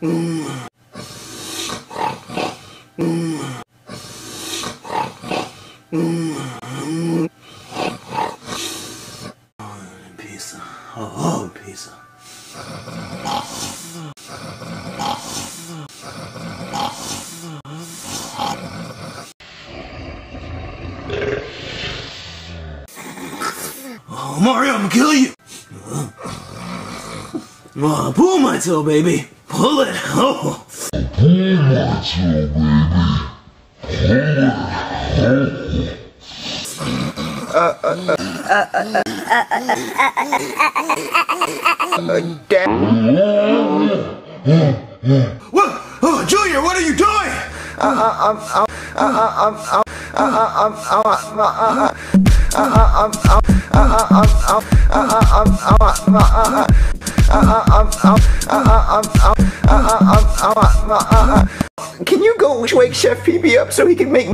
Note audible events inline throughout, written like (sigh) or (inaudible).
Pizza. Oh, pizza. Oh, Mario, I'm gonna kill you! Oh, pull my toe, baby. Pull it. Oh. What? Oh, Junior, what are you doing? Can you go wake Chef Pee Pee up so he can make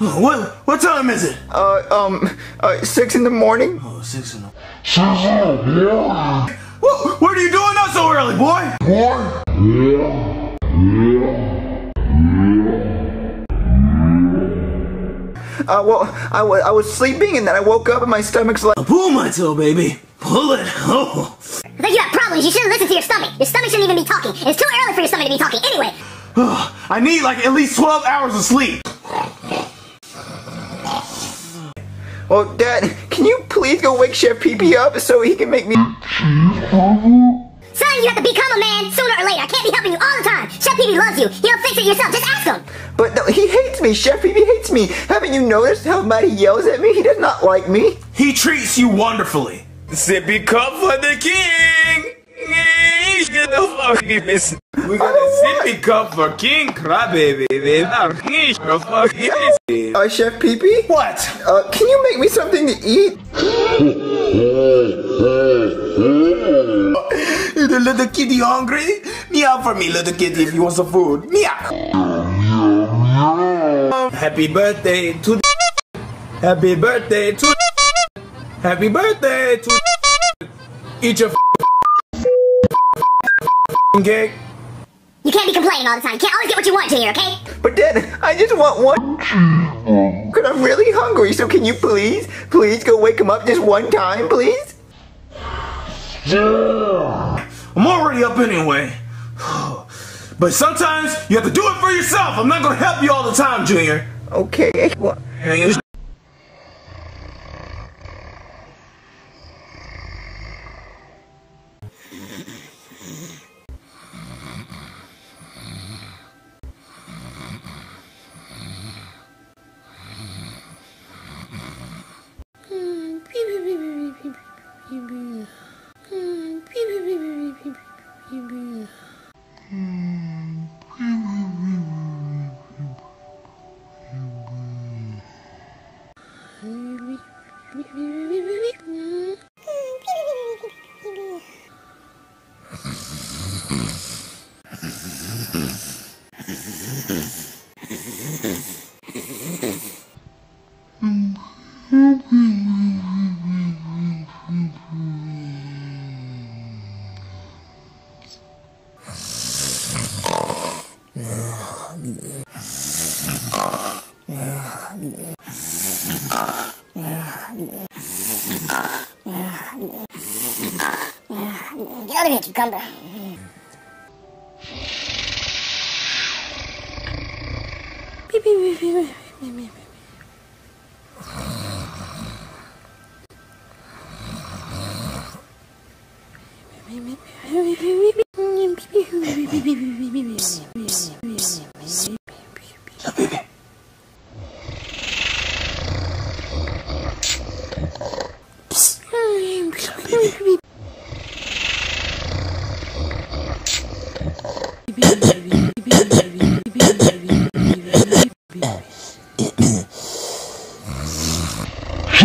Oh, what? What time is it? uh um uh six in the morning? Oh, six in the. Whoa, what are you doing up so early, boy? Uh well I I was sleeping and then I woke up and my stomach's like Pull my toe, baby. Pull it. Oh. I think you have problems. You shouldn't listen to your stomach. Your stomach shouldn't even be talking. It's too early for your stomach to be talking. Anyway, (sighs) I need like at least 12 hours of sleep. Well Dad, can you please go wake Chef Pee Pee up so he can make me son, you have to become a man sooner or later. I can't be helping you all the time. Chef Pee Pee loves you. He'll fix it yourself. Just ask him. But no, he hates me, Chef Pee Pee hates me. Haven't you noticed how much he yells at me? He does not like me. He treats you wonderfully. Sippy cup for the king. Get the fuck miss. We got a sippy cup for King Crybaby. Uh Chef Pee Pee? What? Uh can you make me something to eat? (laughs) Is the little kitty hungry? Meow for me, little kitty, if you want some food. Meow. Happy birthday to the Happy birthday to Happy birthday to Eat your cake. You can't be complaining all the time. You can't always get what you want, Junior, okay? But Dad, I just want one Cause I'm really hungry, so can you please, please go wake him up just one time, please? I'm already up anyway. (sighs) But sometimes you have to do it for yourself. I'm not gonna help you all the time, Junior. Okay. Well, Get out of here, cucumber.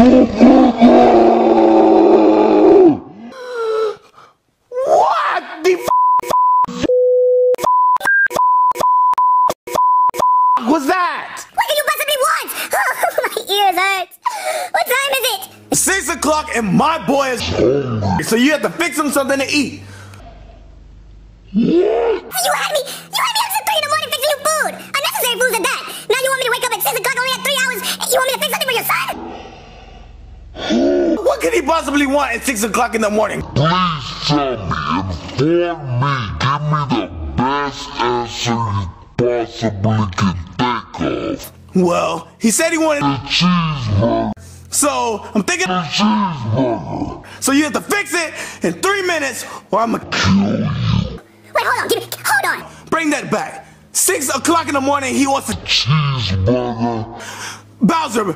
What the f- was that? Why can you buzz at me once? my ears hurt. What time is it? Six o'clock and my boy is hungry, so you have to fix him something to eat. At 6 o'clock in the morning? Please tell me, inform me, give me the best answer you possibly can think of. Well, he said he wanted. The cheeseburger. So I'm thinking. The cheeseburger. So you have to fix it in three minutes, or I'm gonna kill you. Wait, hold on, give me, hold on. bring that back. Six o'clock in the morning, he wants a Cheeseburger. Bowser.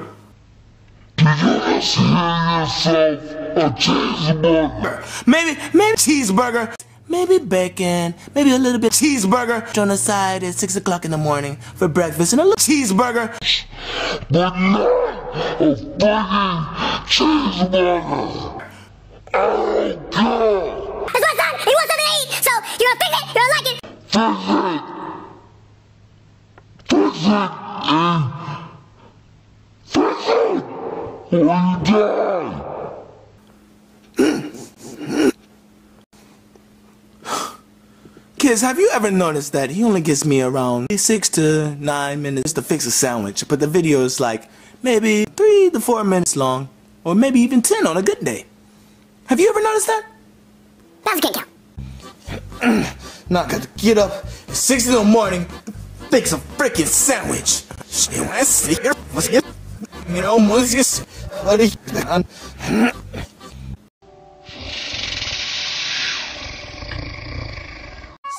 Did you just hear yourself? A cheeseburger. Maybe, maybe cheeseburger. Maybe bacon, maybe a little bit cheeseburger on the side at six o'clock in the morning for breakfast, and a little cheeseburger. But not a fucking cheeseburger. Oh, God. That's my son. He wants something to eat. So you're gonna fix it. You're gonna like it. Fix it. Fix it and or (coughs) die. Kids, have you ever noticed that he only gives me around six to nine minutes to fix a sandwich, but the video is like maybe three to four minutes long, or maybe even ten on a good day? Have you ever noticed that? Count. (coughs) Now I got to get up at six in the morning to fix a freaking sandwich. Shit, when I see here, what's it? You know, what's this? Buddy,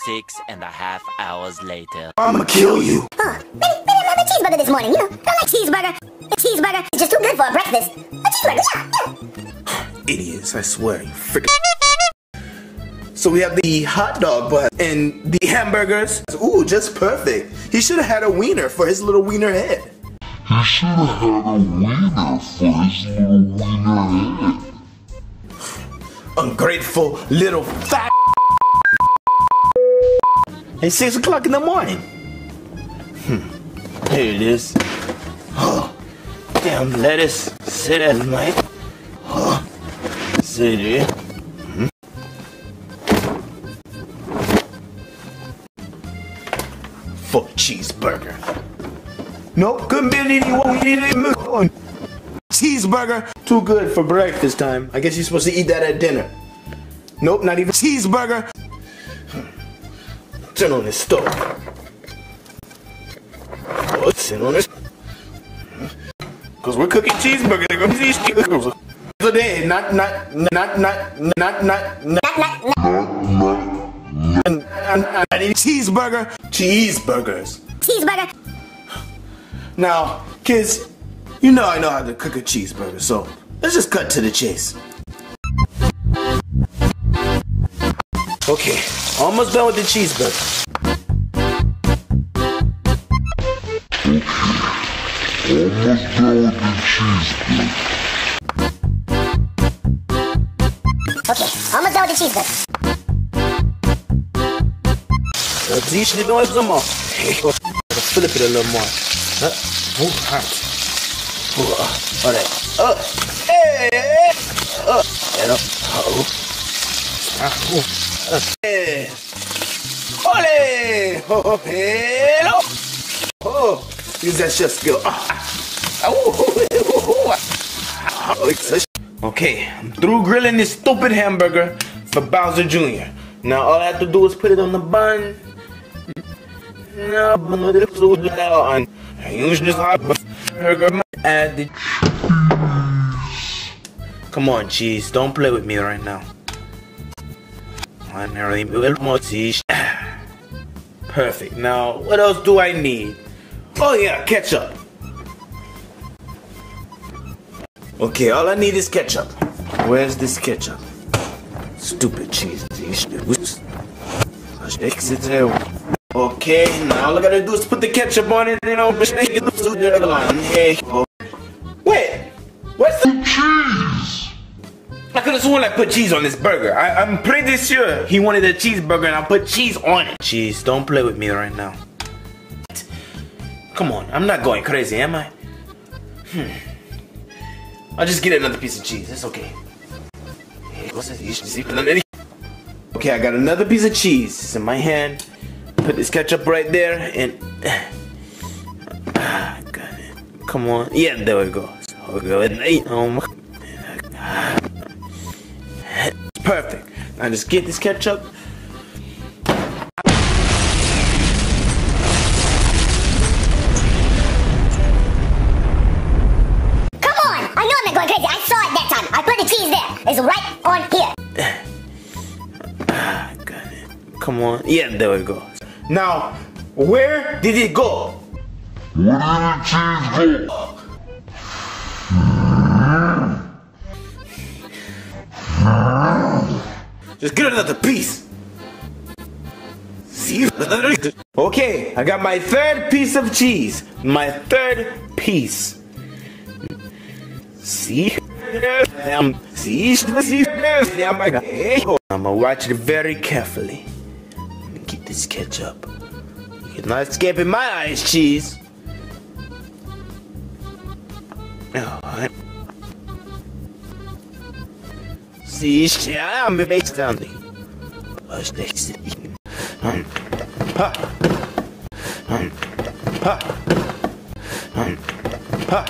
Six and a half hours later. I'ma kill you. Huh. Maybe, maybe I'm having a cheeseburger this morning. You know, I like cheeseburger. A cheeseburger is just too good for a breakfast. A cheeseburger, yeah, yeah. (sighs) Idiots, I swear, you freaking. So we have the hot dog butt and the hamburgers. Ooh, just perfect. He should have had a wiener for his little wiener head. He should have had a wiener for his little wiener head. Ungrateful little fat. (laughs) It's six o'clock in the morning. Hmm. Here it is. Oh, damn lettuce. Sit at night. Oh, sit here. Nope, couldn't be anyone. We needed one. Cheeseburger, too good for breakfast time. I guess you're supposed to eat that at dinner. Nope, not even cheeseburger. Turn on this stove. Oh, turn on this. Cause we're cooking cheeseburger. They're gonna be cheeseburgers. Today, not, not, not, not, not, not, not, not, not, not, cheeseburger. Cheeseburgers. Cheeseburger. Now, kids, you know I know how to cook a cheeseburger, so let's just cut to the chase. Okay, almost done with the cheeseburger. Almost done with the cheeseburger. Okay, almost done with the cheeseburger. These shit don't have some more. (laughs) あおはうわあれあええー、あえらはうさほあえー、おれほへろほ is that just go ah oh it's a Okay, I'm through grilling this stupid hamburger for Bowser Jr. Now all I have to do is put it on the bun. No, the. Come on, cheese. Don't play with me right now. (sighs) Perfect. Now, what else do I need? Oh yeah, ketchup. Okay, all I need is ketchup. Where's this ketchup? Stupid cheese. Exit. Okay, now all I gotta do is put the ketchup on it, and then I'll make you know, Hey, oh. Wait, what's the cheese? I could have sworn I put cheese on this burger. I, I'm pretty sure he wanted a cheeseburger and I put cheese on it. Cheese, don't play with me right now. Come on, I'm not going crazy, am I? Hmm. I'll just get another piece of cheese. It's okay. Okay, I got another piece of cheese. It's in my hand. Put this ketchup right there and. Ah, got it. Come on. Yeah, there we go. So we go and eat. Oh my. It's perfect. Now just get this ketchup. Come on! I know I'm not going crazy. I saw it that time. I put the cheese there. It's right on here. (sighs) Ah, got it. Come on. Yeah, there we go. Now, where did it go? Where did the cheese go? Just get another piece. See? Okay, I got my third piece of cheese. My third piece. See? Um, see? See? I'm gonna watch it very carefully. Get this ketchup. You're not escaping my eyes, cheese. Oh, Zişam Beşiktaşlı. Baştaki. Ha. Ha. Ha. Ha.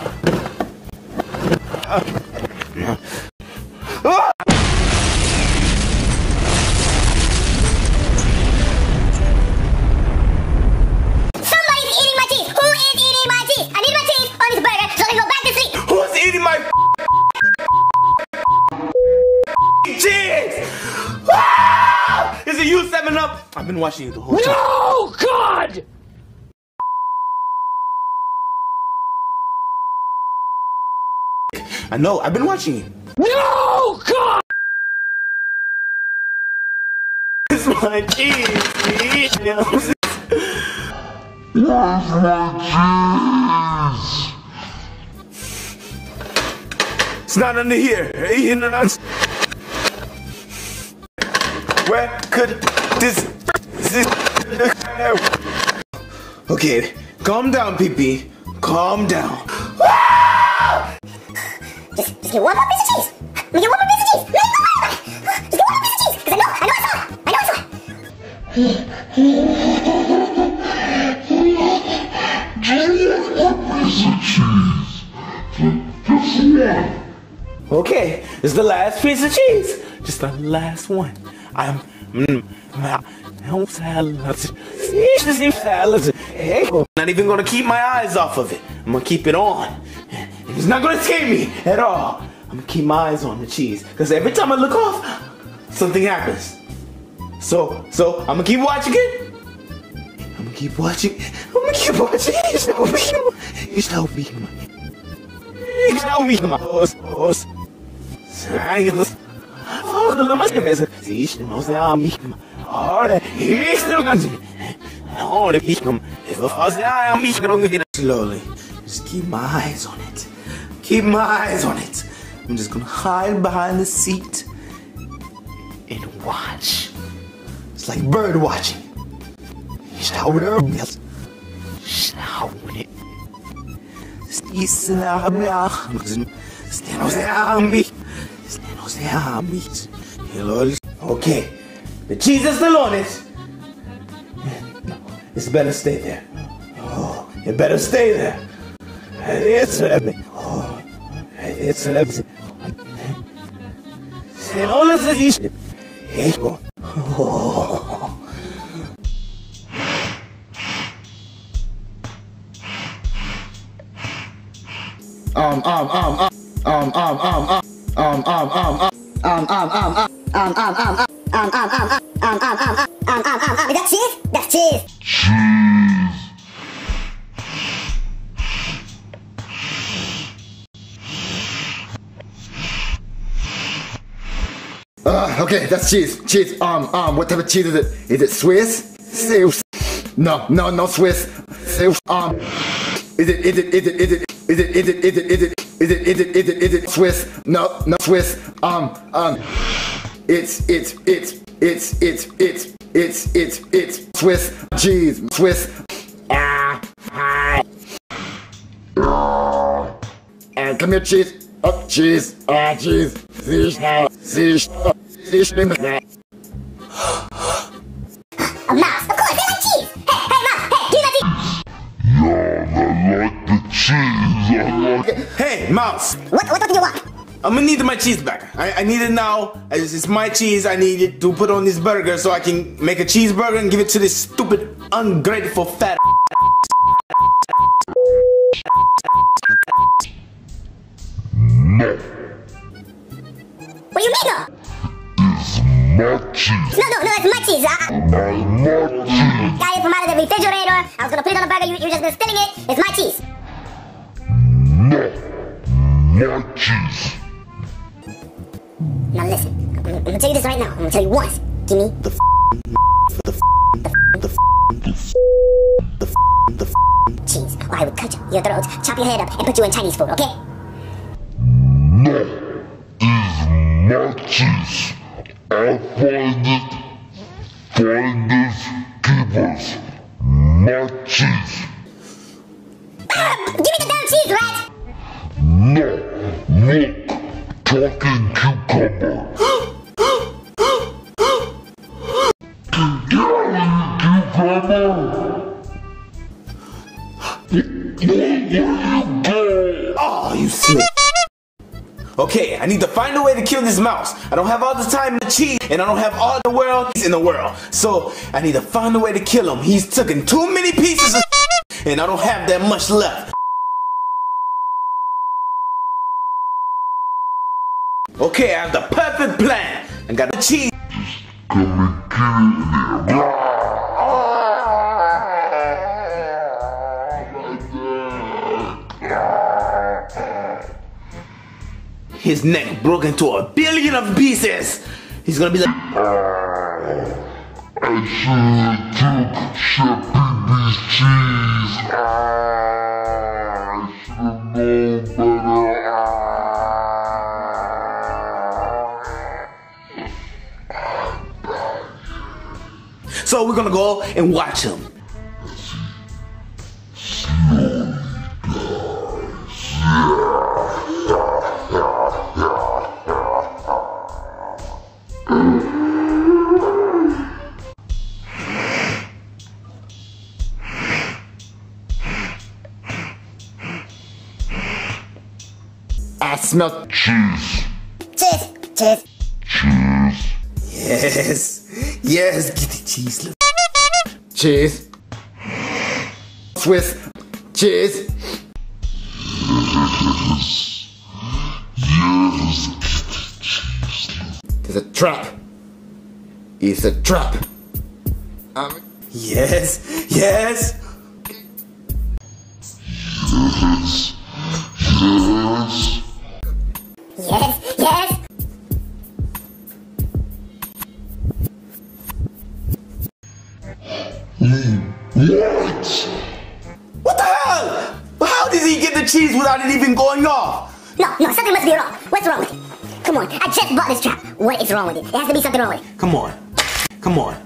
Been watching you the whole time. Oh, God! I know, I've been watching you. No, God! It's my cheese. You my cheese? It's not under here. You know, that's- Where could this (laughs) Okay, calm down, Pee Pee. Calm down. Just, just get one more piece of cheese. Me get one more piece of cheese. Let me go away. Just get one more piece of cheese. Because I know, I know I saw it. I know I saw it. Okay, it's the last piece of cheese. Just the last one. I'm. Mm, no salads. salads. Not even gonna keep my eyes off of it. I'm gonna keep it on. It's not gonna escape me at all. I'm gonna keep my eyes on the cheese. Because every time I look off, something happens. So, so I'm gonna keep watching it. I'm gonna keep watching. I'm gonna keep watching. You shall be. You shall be. You shall be my horse. horse. Ore. Ore, faze. Slowly, just keep my eyes on it. Keep my eyes on it. I'm just gonna hide behind the seat and watch. It's like bird watching. Stauder. Staune. Stieß Stand aus mich. Shout it. Shout it. Okay, the cheese is still on it. It's better stay there. Oh, it better stay there. It's oh, it's no necesito. Hijo. Oh. Um, um, um, um, um, um, um, um, um, um, um, um, um, um, um, um. Um, um, um, um, um, um, um, um, um, um, um, um, um, um, um. Is that cheese? That's cheese. Uh, okay, that's cheese. Cheese. Um, um, what type of cheese is it? Is it Swiss? Swiss. No, no, no Swiss. Swiss. Um, is it, is it, is it, is it, is it, is it, is it, is it, is it, is it, is it, is it Swiss? No, no Swiss. Um, um, it's, it's, it's, it's, it's, it's, it's, it's, it's Swiss cheese. Swiss. Ah, ah. Uh, come here, cheese. Oh, cheese. Ah, cheese. Fish now. Fish. Fish. Okay, Mouse. What, what, what do you want? I'm gonna need my cheeseburger. I, I need it now. It's, it's my cheese. I need it to put on this burger so I can make a cheeseburger and give it to this stupid, ungrateful fat. What do you mean, no? My cheese. No, no, no, it's my cheese. Uh-uh. I, I My cheese. got it from out of the refrigerator. I was gonna put it on the burger. You, you just been spilling it. It's my cheese. My cheese. Now listen, I'm gonna, I'm gonna tell you this right now. I'm gonna tell you once. Give me the cheese, or I would cut your throat, chop your head up, and put you in Chinese food. Okay? My cheese. I find it. Finders keepers. My Talking cucumber. Oh, you snake. Okay, I need to find a way to kill this mouse. I don't have all the time the cheese, and I don't have all the world in the world. So I need to find a way to kill him. He's taking too many pieces of and I don't have that much left. Okay, I have the perfect plan. I got the cheese. Come and get it there. His neck broke into a billion of pieces. He's gonna be like, I should have took Pee-Pee's cheese. So we're gonna go and watch him. I smell Cheese. Cheese, cheese. Cheese. Yes, yes, cheese. Cheese. Swiss cheese. It's a trap. It's a trap. Um, Yes, yes. Yes, wrong with it? There has to be something wrong with it. Come on, come on,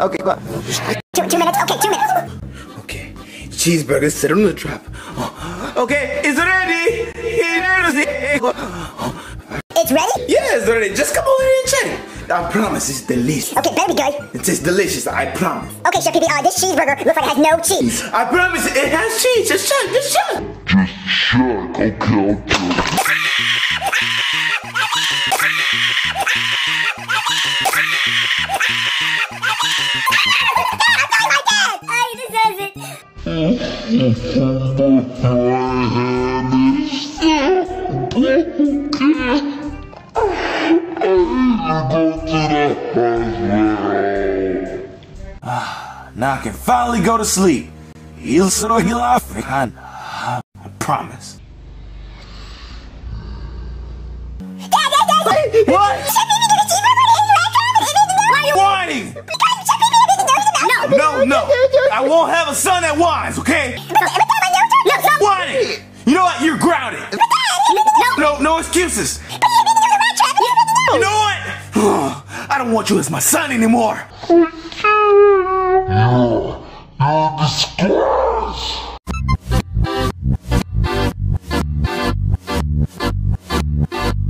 Okay, go. Two, two minutes, okay, two minutes. Okay, cheeseburger sit on the trap. Oh, Okay, it's ready. It's ready? Yeah, says already. Just come over here and check. I promise it's delicious. Okay, better be good. It tastes delicious. I promise. Okay, Chef Pee Pee, uh, this cheeseburger looks like it has no cheese. I promise it has cheese. Just check. Just check. Just check. Okay, okay. Now I can finally go to sleep. He'll sort of heal off. I promise. What? No, no, no. I won't have a son that whines, okay? Whining. You know what? You're grounded. No, no excuses. You know what? (sighs) I don't want you as my son anymore. No, no disgrace. Thank.